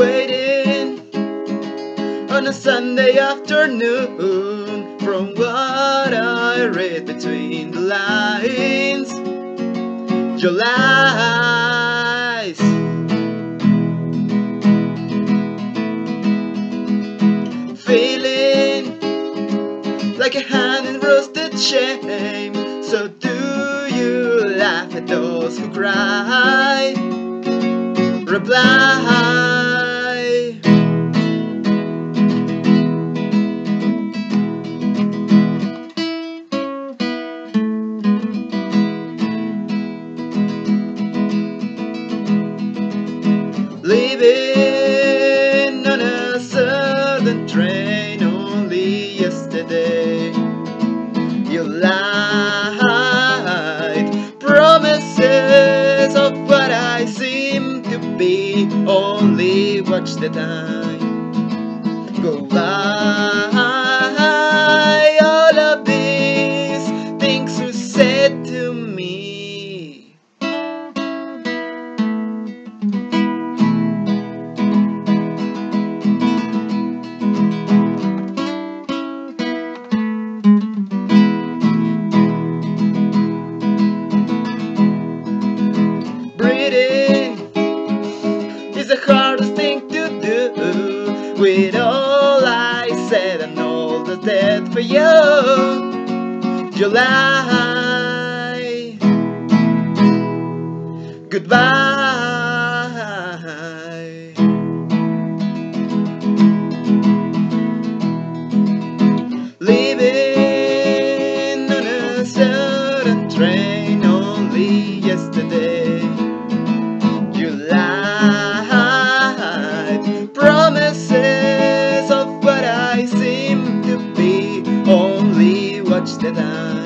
Waiting on a Sunday afternoon. From what I read between the lines Your lies. Feeling like a hand in roasted shame. So do you laugh at those who cry? Reply Leaving on a southern train only yesterday. You lied Promises of what I seem to be. Only watch the time go by for you, July. Goodbye. Leaving on a certain train only yesterday, July. Promises. watch the dance.